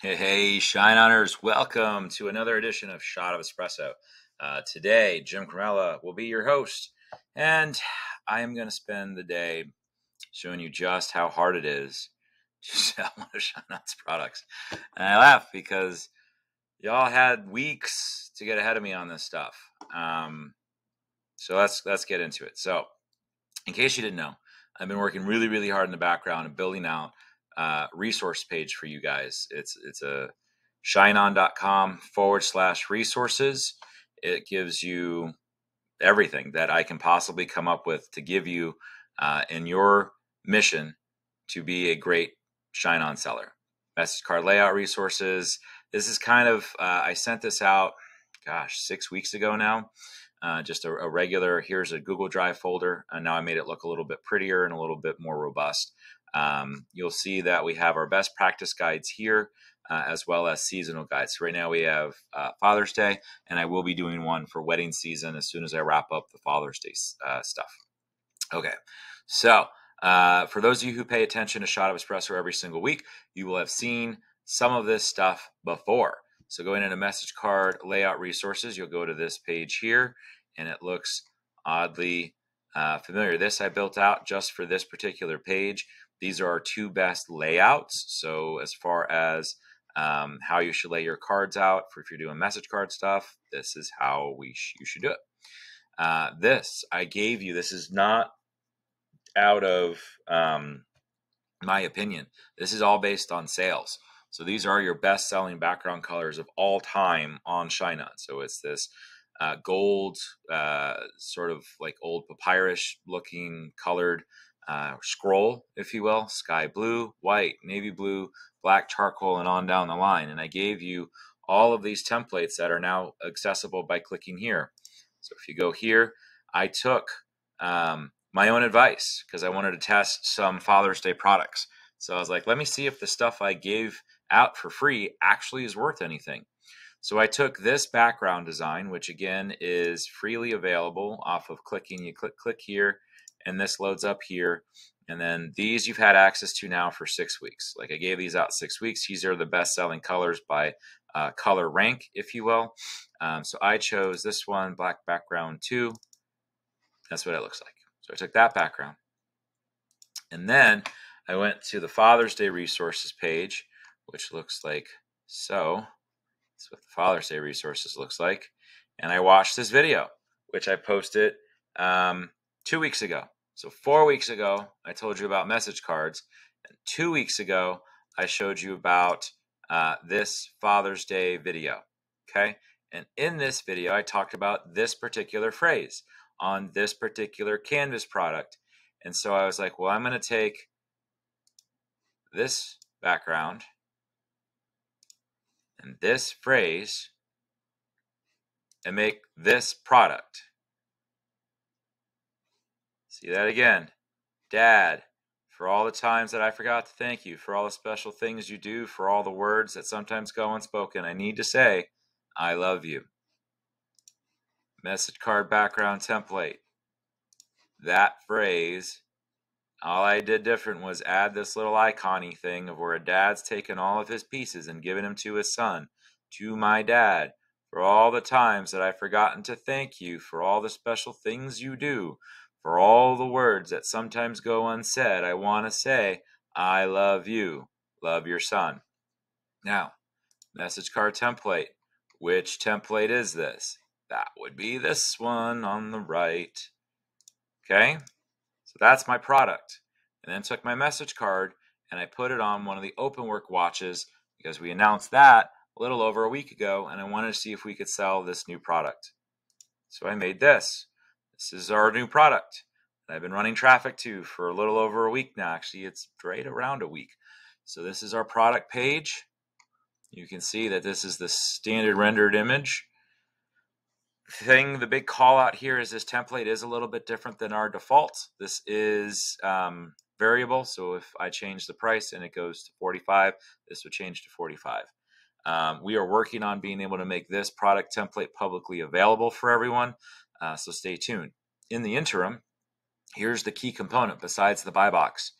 Hey, hey, Shine Honors, welcome to another edition of Shot of Espresso. Uh, today, Jim Cremella will be your host, and I am going to spend the day showing you just how hard it is to sell one of ShineOn's products. And I laugh because y'all had weeks to get ahead of me on this stuff. Um, so let's let's get into it. So, in case you didn't know, I've been working really, really hard in the background and building out uh, resource page for you guys. It's it's a shineon.com forward slash resources. It gives you everything that I can possibly come up with to give you uh, in your mission to be a great ShineOn seller. Message card layout resources. This is kind of uh, I sent this out, gosh, six weeks ago now. Uh, just a, a, regular. Here's a Google Drive folder, and now I made it look a little bit prettier and a little bit more robust. Um, you'll see that we have our best practice guides here, uh, as well as seasonal guides. So right now we have uh, Father's Day, and I will be doing one for wedding season as soon as I wrap up the Father's Day uh, stuff. Okay, so uh, for those of you who pay attention to Shot of Espresso every single week, you will have seen some of this stuff before. So going into message card layout resources, you'll go to this page here, and it looks oddly uh, familiar. This I built out just for this particular page. These are our two best layouts. So as far as um, how you should lay your cards out for if you're doing message card stuff, this is how we sh- you should do it. Uh, this I gave you. This is not out of um, my opinion. This is all based on sales. So these are your best selling background colors of all time on On. So it's this uh, gold, uh, sort of like old papyrus looking colored uh, scroll, if you will, sky blue, white, navy blue, black charcoal, and on down the line. And I gave you all of these templates that are now accessible by clicking here. So if you go here, I took um, my own advice because I wanted to test some Father's Day products. So I was like, let me see if the stuff I gave out for free actually is worth anything. So I took this background design, which again is freely available off of clicking. You click click here, and this loads up here. And then these you've had access to now for six weeks. Like I gave these out six weeks. These are the best selling colors by uh, color rank, if you will. Um, so I chose this one, black background two. That's what it looks like. So I took that background. And then I went to the Father's Day resources page, which looks like so. That's what the Father's Day resources looks like. And I watched this video, which I posted um, two weeks ago. So, four weeks ago, I told you about message cards. And two weeks ago, I showed you about uh, this Father's Day video. Okay. And in this video, I talked about this particular phrase on this particular Canvas product. And so I was like, well, I'm going to take this background and this phrase and make this product. See that again. Dad, for all the times that I forgot to thank you, for all the special things you do, for all the words that sometimes go unspoken, I need to say, I love you. Message card background template. That phrase, all I did different was add this little icony thing of where a dad's taken all of his pieces and given them to his son. To my dad, for all the times that I've forgotten to thank you, for all the special things you do, for all the words that sometimes go unsaid, I want to say, I love you. Love your son. Now, message card template. Which template is this? That would be this one on the right. Okay, so that's my product. And then took my message card and I put it on one of the OpenWork watches because we announced that a little over a week ago and I wanted to see if we could sell this new product. So I made this. This is our new product that I've been running traffic to for a little over a week now. Actually, it's right around a week. So this is our product page. You can see that this is the standard rendered image. Thing, the big call out here is this template is a little bit different than our default. This is um, variable, so if I change the price and it goes to 45, this would change to 45. Um, we are working on being able to make this product template publicly available for everyone. Uh, so stay tuned. In the interim, here's the key component besides the buy box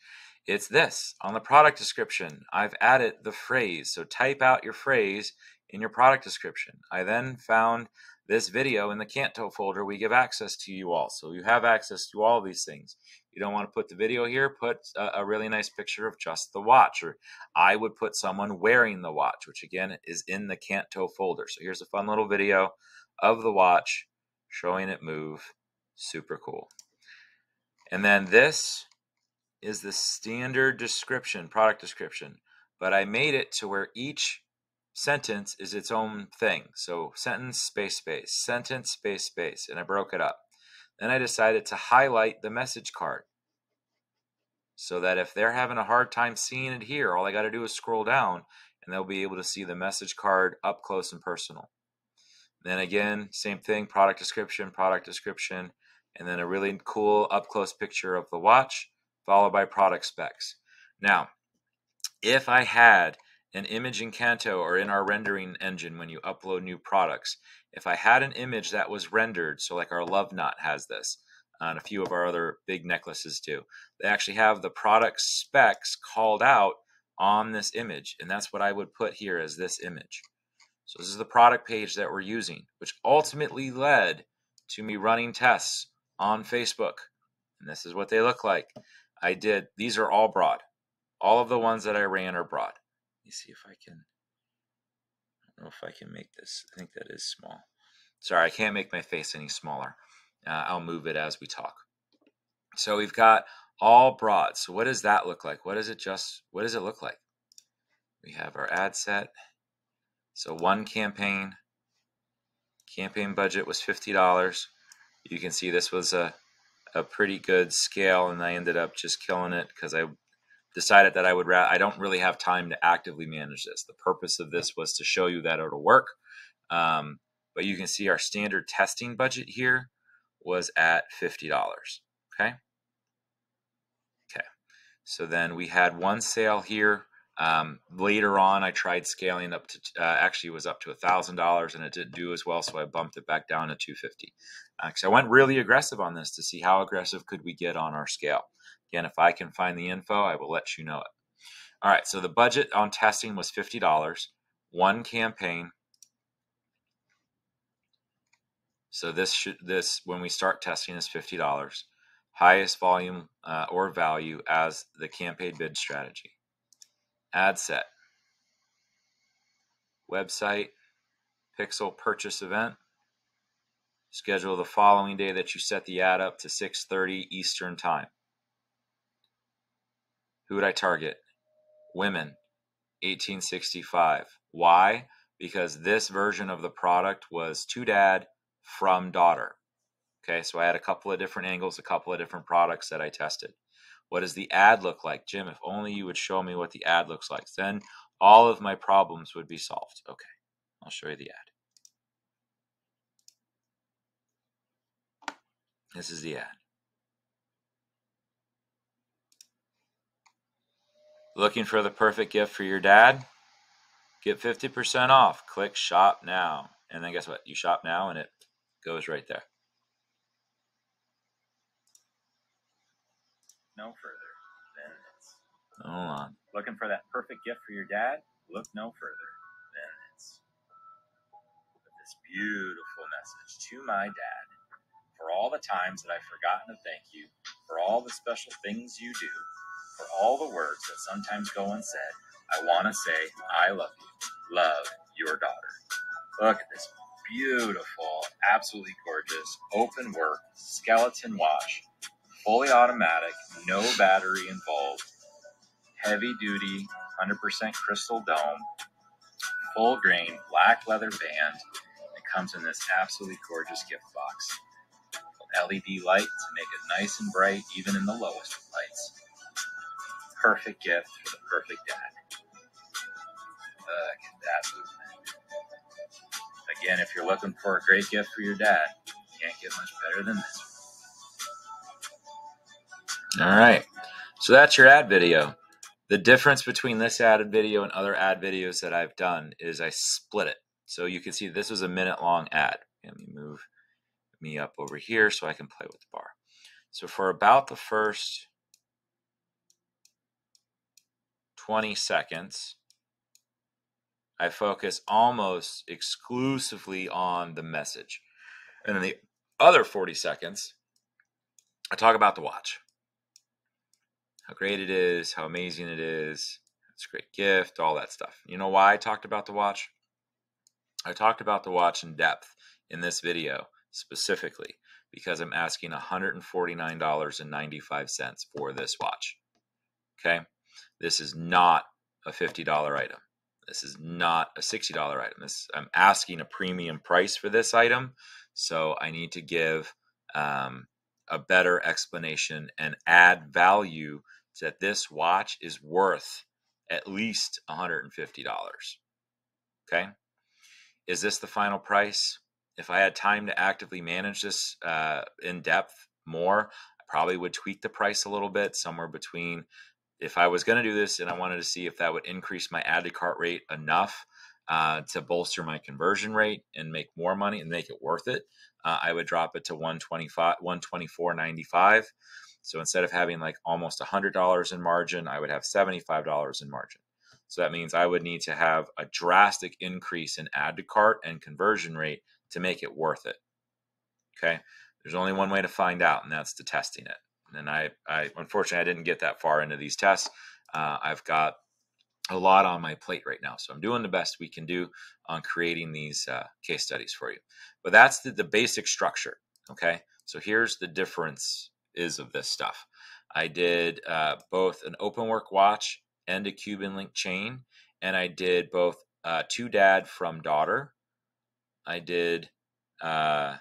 it's this on the product description. I've added the phrase. So type out your phrase in your product description. I then found this video in the Canto folder. We give access to you all. So you have access to all these things. You don't want to put the video here, put a, a really nice picture of just the watch. Or I would put someone wearing the watch, which again is in the Canto folder. So here's a fun little video of the watch showing it move. Super cool. And then this is the standard description, product description, but I made it to where each sentence is its own thing. So sentence, space, space, sentence, space, space, and I broke it up. Then I decided to highlight the message card so that if they're having a hard time seeing it here, all I got to do is scroll down and they'll be able to see the message card up close and personal. Then again, same thing, product description, product description, and then a really cool up close picture of the watch followed by product specs. Now, if I had an image in Canto or in our rendering engine when you upload new products, if I had an image that was rendered, so like our Love Knot has this, and a few of our other big necklaces do, they actually have the product specs called out on this image, and that's what I would put here as this image. So this is the product page that we're using, which ultimately led to me running tests on Facebook. And this is what they look like. I did, these are all broad. All of the ones that I ran are broad. Let me see if I can, I don't know if I can make this. I think that is small. Sorry, I can't make my face any smaller. Uh, I'll move it as we talk. So we've got all broad. So what does that look like? What does it just, what does it look like? We have our ad set. So one campaign, campaign budget was $50. You can see this was a a pretty good scale, and I ended up just killing it because I decided that I would. I don't really have time to actively manage this. The purpose of this was to show you that it'll work. Um, but you can see our standard testing budget here was at fifty dollars. Okay. Okay. So then we had one sale here. Um, later on, I tried scaling up to uh, actually was up to a thousand dollars, and it didn't do as well, so I bumped it back down to two fifty. Uh, I went really aggressive on this to see how aggressive could we get on our scale. Again, if I can find the info, I will let you know it. All right, so the budget on testing was fifty dollars, one campaign. So this should this when we start testing is fifty dollars, highest volume uh, or value as the campaign bid strategy ad set, website, pixel purchase event, schedule the following day that you set the ad up to 6.30 Eastern Time. Who would I target? Women, 1865. Why? Because this version of the product was to dad from daughter. Okay, so I had a couple of different angles, a couple of different products that I tested. What does the ad look like? Jim, if only you would show me what the ad looks like. Then all of my problems would be solved. Okay, I'll show you the ad. This is the ad. Looking for the perfect gift for your dad? Get 50% off. Click shop now. And then guess what? You shop now and it goes right there. No further. Then it's Hold on. looking for that perfect gift for your dad. Look no further. Then it's this beautiful message to my dad for all the times that I've forgotten to thank you, for all the special things you do, for all the words that sometimes go unsaid. I want to say I love you. Love your daughter. Look at this beautiful, absolutely gorgeous, open work skeleton watch fully automatic, no battery involved, heavy duty, 100% crystal dome, full grain, black leather band. It comes in this absolutely gorgeous gift box. LED light to make it nice and bright, even in the lowest of lights. Perfect gift for the perfect dad. Look at that movement. Again, if you're looking for a great gift for your dad, you can't get much better than this. All right. So that's your ad video. The difference between this ad video and other ad videos that I've done is I split it. So you can see this was a minute long ad. Let me move me up over here so I can play with the bar. So for about the first 20 seconds, I focus almost exclusively on the message. And then the other 40 seconds, I talk about the watch. How great it is, how amazing it is, it's a great gift, all that stuff. You know why I talked about the watch? I talked about the watch in depth in this video specifically because I'm asking $149.95 for this watch. Okay? This is not a $50 item. This is not a $60 item. This, I'm asking a premium price for this item, so I need to give um, a better explanation and add value that this watch is worth at least $150. Okay? Is this the final price? If I had time to actively manage this uh, in depth more, I probably would tweak the price a little bit, somewhere between. If I was going to do this and I wanted to see if that would increase my add to cart rate enough uh, to bolster my conversion rate and make more money and make it worth it, uh, I would drop it to 125, 124.95. So instead of having like almost $100 in margin, I would have $75 in margin. So that means I would need to have a drastic increase in add to cart and conversion rate to make it worth it. Okay. There's only one way to find out, and that's to testing it. And I, I unfortunately, I didn't get that far into these tests. Uh, I've got a lot on my plate right now. So I'm doing the best we can do on creating these uh, case studies for you. But that's the, the basic structure. Okay. So here's the difference is of this stuff. I did uh, both an open work watch and a Cuban link chain, and I did both uh, to dad from daughter. I did uh,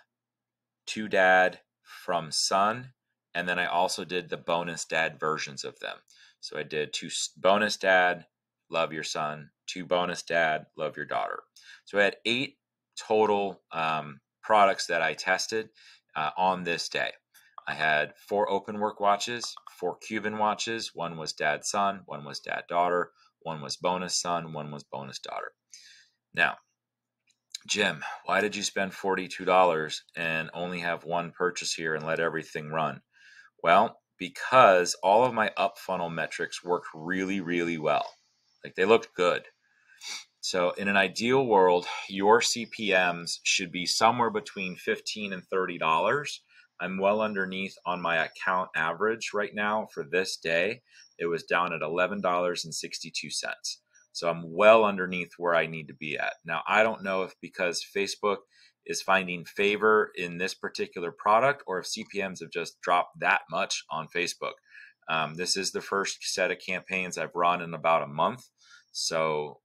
to dad from son, and then I also did the bonus dad versions of them. So I did two bonus dad, love your son, two bonus dad, love your daughter. So I had eight total um, products that I tested uh, on this day. I had four open work watches, four Cuban watches. One was dad son, one was dad daughter, one was bonus son, one was bonus daughter. Now, Jim, why did you spend $42 and only have one purchase here and let everything run? Well, because all of my up funnel metrics worked really, really well. Like they looked good. So, in an ideal world, your CPMs should be somewhere between 15 and $30 I'm well underneath on my account average right now for this day. It was down at $11.62. So I'm well underneath where I need to be at. Now, I don't know if because Facebook is finding favor in this particular product or if CPMs have just dropped that much on Facebook. Um, this is the first set of campaigns I've run in about a month. So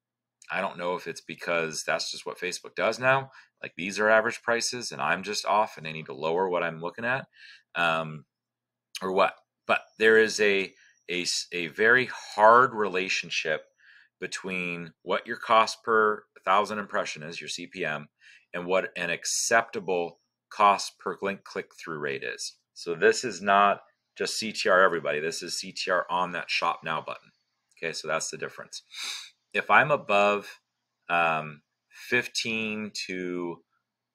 I don't know if it's because that's just what Facebook does now. Like these are average prices and I'm just off and they need to lower what I'm looking at um, or what. But there is a, a, a very hard relationship between what your cost per thousand impression is, your CPM, and what an acceptable cost per link click through rate is. So this is not just CTR everybody. This is CTR on that shop now button. Okay, so that's the difference if I'm above um, 15 to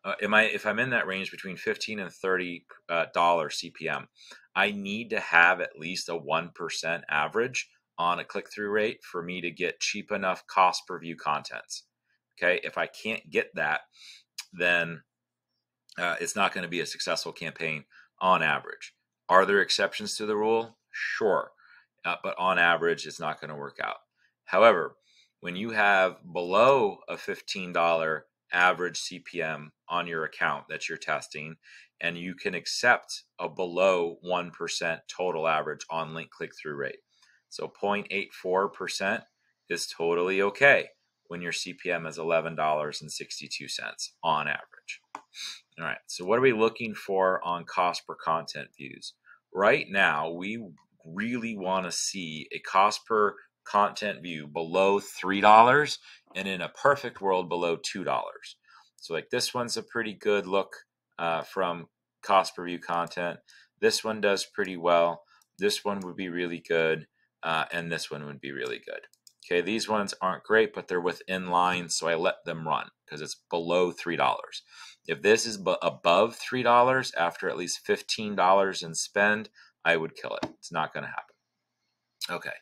uh, am I if I'm in that range between 15 and 30 uh, dollar CPM, I need to have at least a one percent average on a click through rate for me to get cheap enough cost per view contents. Okay, if I can't get that, then uh, it's not going to be a successful campaign on average. Are there exceptions to the rule? Sure, uh, but on average, it's not going to work out. However, when you have below a $15 average CPM on your account that you're testing, and you can accept a below 1% total average on link click through rate. So 0.84% is totally okay when your CPM is $11.62 on average. All right, so what are we looking for on cost per content views? Right now, we really want to see a cost per content view below $3 and in a perfect world below $2. So like this one's a pretty good look uh, from cost per view content. This one does pretty well. This one would be really good. Uh, and this one would be really good. Okay, these ones aren't great, but they're within line, so I let them run because it's below $3. If this is above $3 after at least $15 in spend, I would kill it. It's not going to happen. Okay,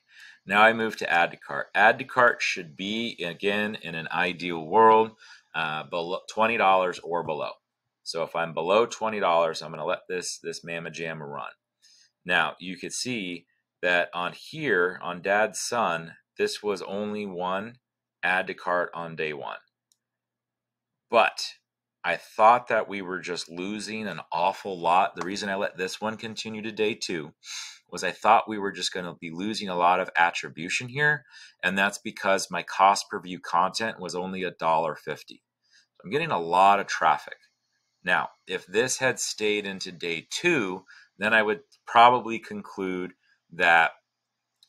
Now I move to add to cart. Add to cart should be, again, in an ideal world, uh, below $20 or below. So if I'm below $20, I'm going to let this, this Mama Jamma run. Now you could see that on here, on Dad's Son, this was only one add to cart on day one. But I thought that we were just losing an awful lot. The reason I let this one continue to day two was I thought we were just going to be losing a lot of attribution here. And that's because my cost per view content was only a dollar fifty. So I'm getting a lot of traffic. Now, if this had stayed into day two, then I would probably conclude that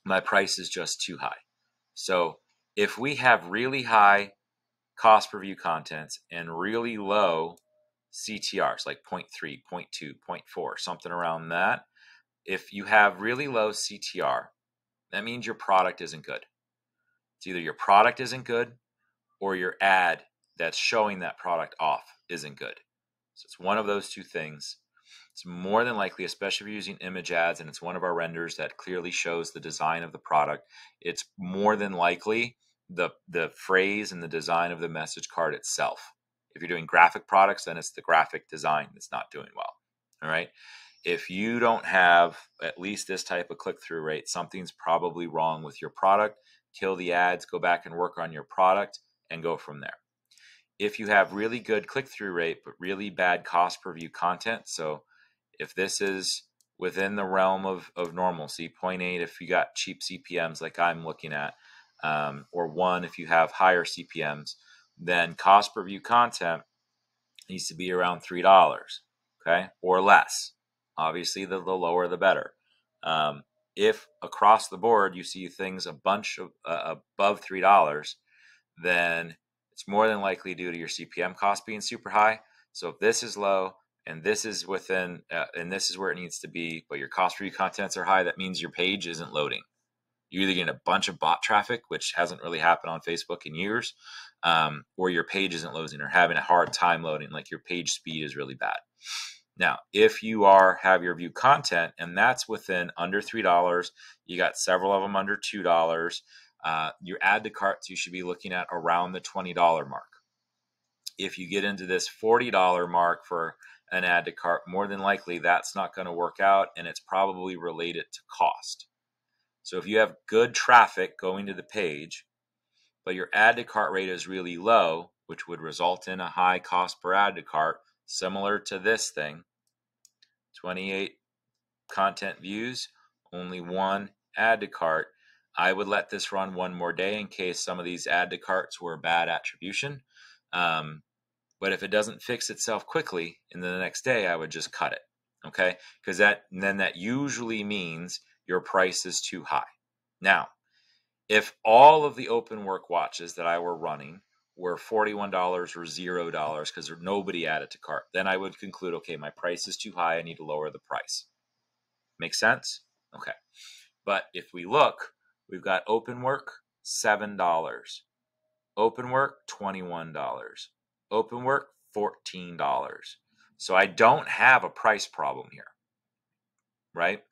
my price is just too high. So if we have really high cost per view contents and really low CTRs, like 0.3, 0.2, 0.4, something around that, if you have really low CTR, that means your product isn't good. It's either your product isn't good or your ad that's showing that product off isn't good. So it's one of those two things. It's more than likely, especially if you're using image ads and it's one of our renders that clearly shows the design of the product, it's more than likely the the phrase and the design of the message card itself. If you're doing graphic products, then it's the graphic design that's not doing well. All right. If you don't have at least this type of click through rate, something's probably wrong with your product. Kill the ads, go back and work on your product, and go from there if you have really good click through rate, but really bad cost per view content, so if this is within the realm of, of normalcy, 0.8 if you got cheap CPMs like I'm looking at, um, or one if you have higher CPMs, then cost per view content needs to be around $3, okay, or less. Obviously, the, the lower the better. Um, if across the board you see things a bunch of uh, above $3, then it's more than likely due to your CPM cost being super high. So if this is low and this is within, uh, and this is where it needs to be, but your cost per view contents are high, that means your page isn't loading. You're either getting a bunch of bot traffic, which hasn't really happened on Facebook in years, um, or your page isn't loading or having a hard time loading, like your page speed is really bad. Now, if you are have your view content and that's within under three dollars, you got several of them under two dollars. Uh, your add to carts you should be looking at around the $20 mark. If you get into this $40 mark for an add to cart, more than likely that's not going to work out and it's probably related to cost. So if you have good traffic going to the page, but your add to cart rate is really low, which would result in a high cost per add to cart, similar to this thing 28 content views, only one add to cart I would let this run one more day in case some of these add to carts were bad attribution. Um, but if it doesn't fix itself quickly in the next day, I would just cut it. Okay, because that then that usually means your price is too high. Now, if all of the open work watches that I were running were $41 or $0 because nobody added to cart, then I would conclude, okay, my price is too high. I need to lower the price. Make sense? Okay. But if we look, We've got open work, $7. Open work, $21. Open work, $14. So I don't have a price problem here. Right?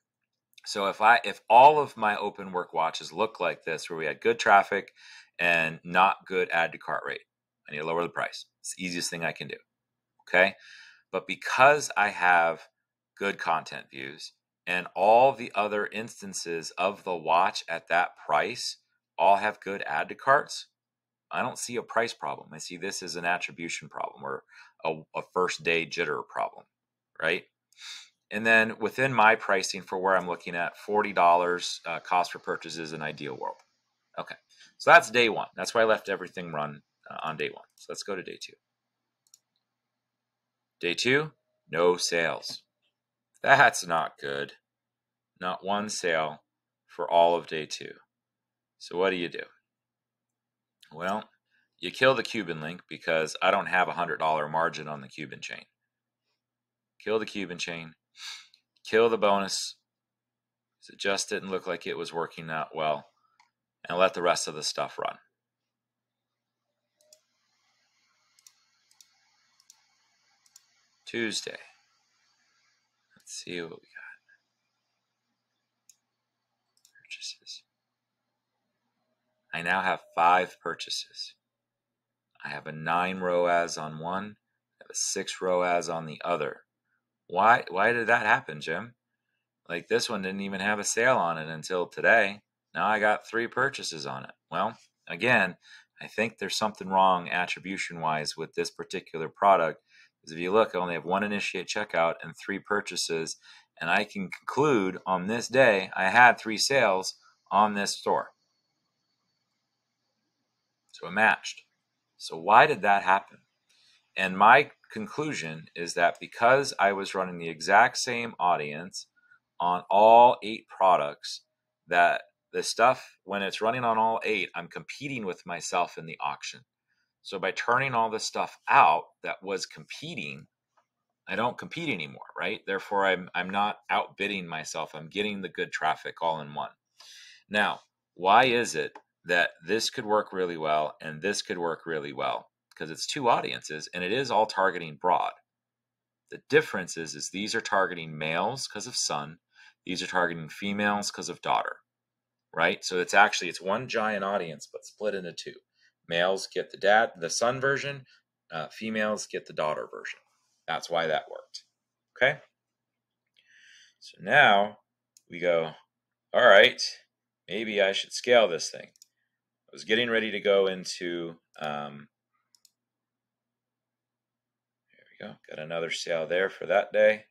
So if I if all of my open work watches look like this where we had good traffic and not good add to cart rate, I need to lower the price. It's the easiest thing I can do. Okay? But because I have good content views and all the other instances of the watch at that price all have good add to carts, I don't see a price problem. I see this as an attribution problem or a, a first day jitter problem, right? And then within my pricing for where I'm looking at, $40 uh, cost per purchase is an ideal world. Okay, so that's day one. That's why I left everything run uh, on day one. So let's go to day two. Day two, no sales. That's not good. Not one sale for all of day two. So what do you do? Well, you kill the Cuban link because I don't have a $100 margin on the Cuban chain. Kill the Cuban chain. Kill the bonus. It just didn't look like it was working that well. And let the rest of the stuff run. Tuesday. Let's see what we got. Purchases. I now have five purchases. I have a nine ROAS on one, I have a six ROAS on the other. Why why did that happen, Jim? Like this one didn't even have a sale on it until today. Now I got three purchases on it. Well, again, I think there's something wrong attribution wise with this particular product. Because if you look, I only have one initiate checkout and three purchases. And I can conclude on this day, I had three sales on this store. So it matched. So why did that happen? And my conclusion is that because I was running the exact same audience on all eight products, that the stuff, when it's running on all eight, I'm competing with myself in the auction. So by turning all the stuff out that was competing, I don't compete anymore, right? Therefore, I'm I'm not outbidding myself. I'm getting the good traffic all in one. Now, why is it that this could work really well and this could work really well? Because it's two audiences and it is all targeting broad. The difference is, is these are targeting males because of son, these are targeting females because of daughter right? So it's actually it's one giant audience, but split into two. Males get the dad, the son version. Uh, females get the daughter version. That's why that worked. Okay. So now we go. All right, maybe I should scale this thing. I was getting ready to go into. Um, there we go. Got another sale there for that day.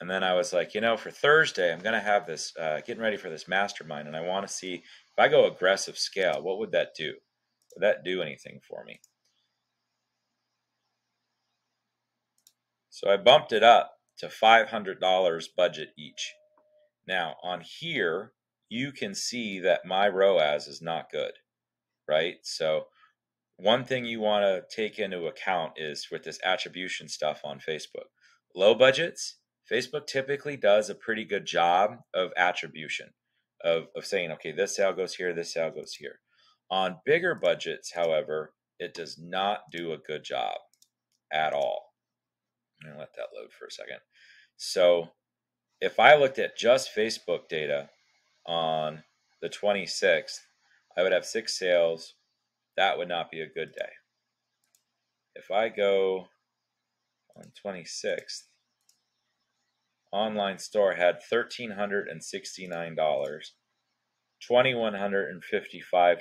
And then I was like, you know, for Thursday, I'm going to have this, uh, getting ready for this mastermind, and I want to see if I go aggressive scale, what would that do? Would that do anything for me? So I bumped it up to $500 budget each. Now, on here, you can see that my ROAS is not good, right? So, one thing you want to take into account is with this attribution stuff on Facebook. Low budgets, Facebook typically does a pretty good job of attribution, of, of saying, okay, this sale goes here, this sale goes here. On bigger budgets, however, it does not do a good job at all. I'm to let that load for a second. So if I looked at just Facebook data on the 26th, I would have six sales. That would not be a good day. If I go on 26th, online store had $1,369, $2,155.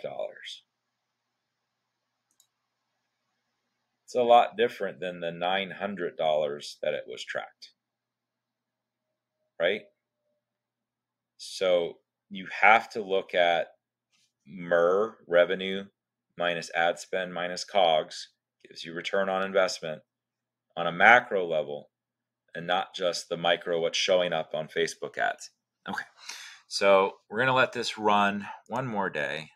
It's a lot different than the $900 that it was tracked. Right? So you have to look at MER revenue minus ad spend minus COGS gives you return on investment on a macro level and not just the micro what's showing up on Facebook ads. Okay, so we're going to let this run one more day.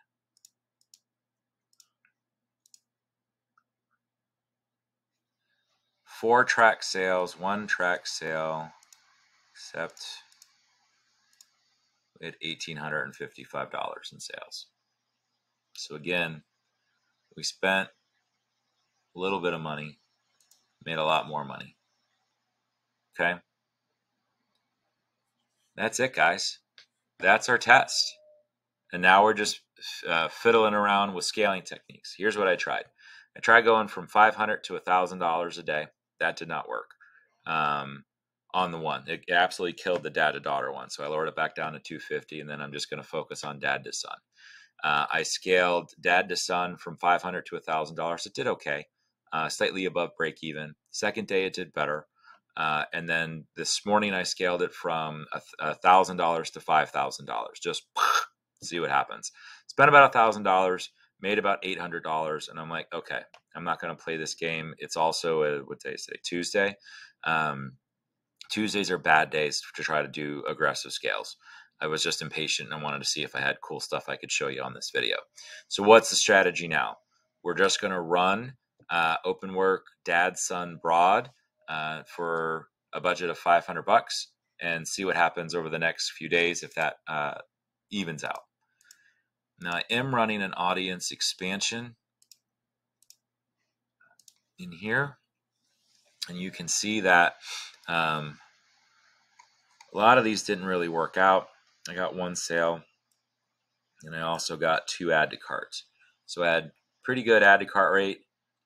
Four track sales, one track sale, except had $1,855 in sales. So again, we spent a little bit of money, made a lot more money. Okay. That's it, guys. That's our test. And now we're just uh, fiddling around with scaling techniques. Here's what I tried. I tried going from 500 to $1,000 a day. That did not work um, on the one. It absolutely killed the dad to daughter one. So I lowered it back down to 250, and then I'm just going to focus on dad to son. Uh, I scaled dad to son from 500 to $1,000. It did okay, uh, slightly above break even. Second day, it did better. Uh, and then this morning I scaled it from a thousand dollars to five thousand dollars. Just see what happens. Spent about thousand dollars, made about eight hundred dollars, and I'm like, okay, I'm not going to play this game. It's also a, what day is today? Tuesday. Um, Tuesdays are bad days to try to do aggressive scales. I was just impatient and I wanted to see if I had cool stuff I could show you on this video. So what's the strategy now? We're just going to run uh, open work dad son broad uh, for a budget of 500 bucks and see what happens over the next few days if that uh, evens out. Now, I am running an audience expansion in here, and you can see that um, a lot of these didn't really work out. I got one sale. And I also got two add to carts. So I had pretty good add to cart rate.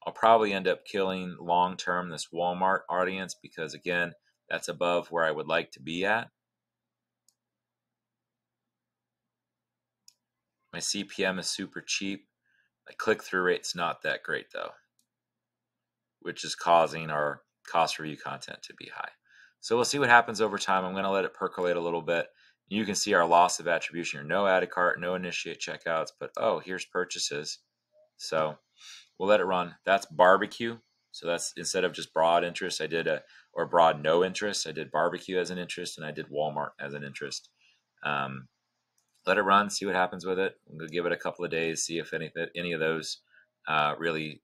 I'll probably end up killing long term this Walmart audience because, again, that's above where I would like to be at. My CPM is super cheap. My click through rate's not that great though, which is causing our cost review content to be high. So we'll see what happens over time. I'm going to let it percolate a little bit. You can see our loss of attribution here. No add a cart, no initiate checkouts, but oh, here's purchases. So we'll let it run. That's barbecue. So that's instead of just broad interest, I did a or broad no interest. I did barbecue as an interest, and I did Walmart as an interest. Um, let it run, see what happens with it. We'll give it a couple of days, see if any any of those uh, really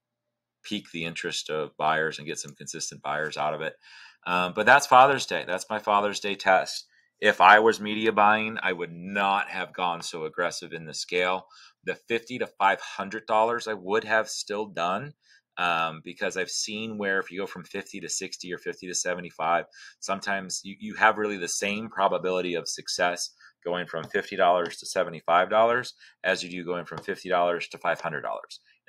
pique the interest of buyers and get some consistent buyers out of it. Um, but that's Father's Day. That's my Father's Day test. If I was media buying, I would not have gone so aggressive in the scale. The fifty to five hundred dollars, I would have still done um, because I've seen where if you go from 50 to 60 or 50 to 75, sometimes you, you have really the same probability of success going from $50 to $75 as you do going from $50 to $500. And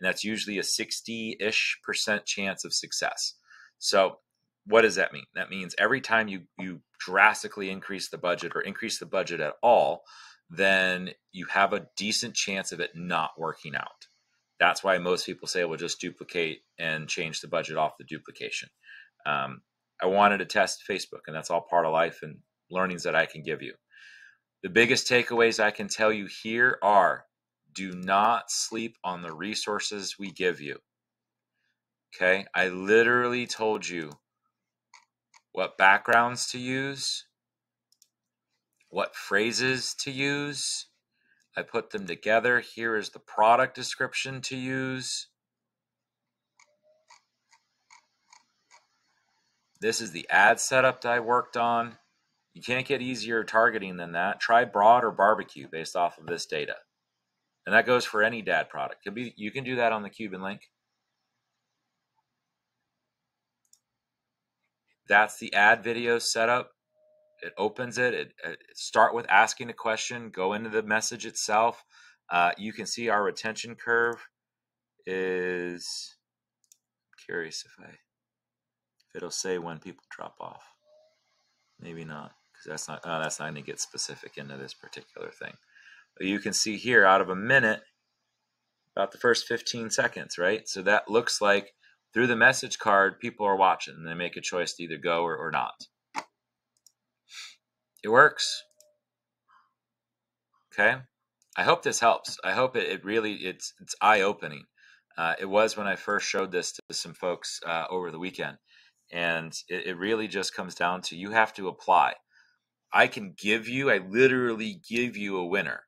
that's usually a 60 ish percent chance of success. So, what does that mean? That means every time you, you drastically increase the budget or increase the budget at all, then you have a decent chance of it not working out. That's why most people say, well, just duplicate and change the budget off the duplication. Um, I wanted to test Facebook, and that's all part of life and learnings that I can give you. The biggest takeaways I can tell you here are do not sleep on the resources we give you. Okay, I literally told you what backgrounds to use, what phrases to use, I put them together. Here is the product description to use. This is the ad setup that I worked on. You can't get easier targeting than that. Try broad or barbecue based off of this data. And that goes for any dad product. Be you can do that on the Cuban link. That's the ad video setup it opens it. It, it, start with asking a question. Go into the message itself. Uh, you can see our retention curve is. I'm curious if I if it'll say when people drop off. Maybe not because that's not oh, that's not going to get specific into this particular thing. But you can see here out of a minute, about the first 15 seconds, right? So that looks like through the message card, people are watching and they make a choice to either go or, or not. It works. Okay. I hope this helps. I hope it, it really it's it's eye opening. Uh, it was when I first showed this to some folks uh, over the weekend, and it, it really just comes down to you have to apply. I can give you, I literally give you a winner,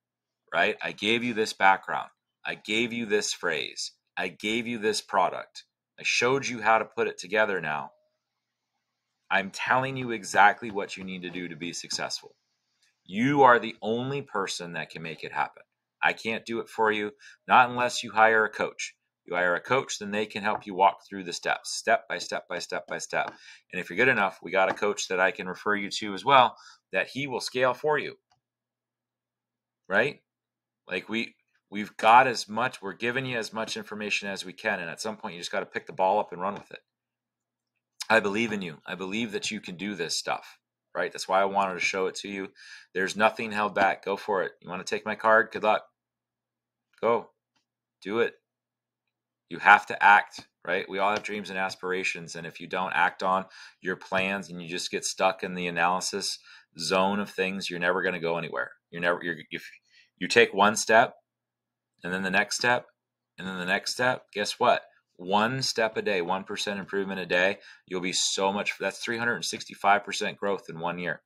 right? I gave you this background. I gave you this phrase. I gave you this product. I showed you how to put it together now. I'm telling you exactly what you need to do to be successful. You are the only person that can make it happen. I can't do it for you, not unless you hire a coach. You hire a coach, then they can help you walk through the steps, step by step by step by step. And if you're good enough, we got a coach that I can refer you to as well that he will scale for you. Right? Like we we've got as much, we're giving you as much information as we can and at some point you just got to pick the ball up and run with it. I believe in you. I believe that you can do this stuff, right? That's why I wanted to show it to you. There's nothing held back. Go for it. You want to take my card? Good luck. Go. Do it. You have to act, right? We all have dreams and aspirations. And if you don't act on your plans and you just get stuck in the analysis zone of things, you're never going to go anywhere. You're never, you're, if you take one step and then the next step and then the next step, guess what? one step a day, 1% improvement a day, you'll be so much, that's 365% growth in one year.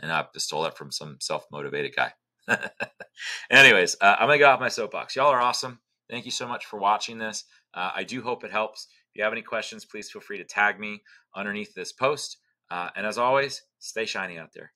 And I stole that from some self motivated guy. Anyways, uh, I'm going to get off my soapbox. Y'all are awesome. Thank you so much for watching this. Uh, I do hope it helps. If you have any questions, please feel free to tag me underneath this post. Uh, and as always, stay shiny out there.